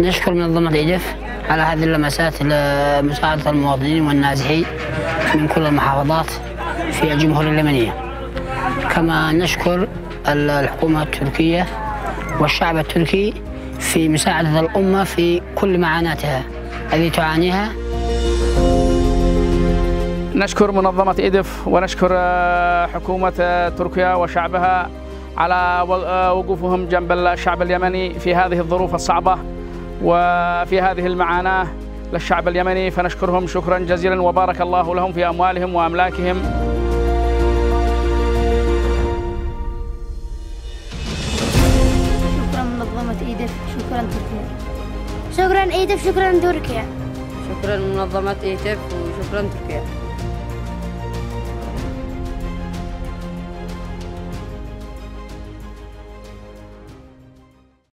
نشكر منظمة إيدف على هذه اللمسات لمساعدة المواطنين والنازحين من كل المحافظات في الجمهورية اليمنية كما نشكر الحكومة التركية والشعب التركي في مساعدة الأمة في كل معاناتها التي تعانيها. نشكر منظمة إيدف ونشكر آه، حكومة آه، تركيا وشعبها على آه، وقوفهم جنب الشعب اليمني في هذه الظروف الصعبة. وفي هذه المعاناة للشعب اليمني فنشكرهم شكرا جزيلا وبارك الله لهم في أموالهم وأملاكهم. شكرا منظمة إيدف شكرا تركيا. شكرا إيدف شكرا تركيا. شكرا منظمة إيتف وشكرا تركيا.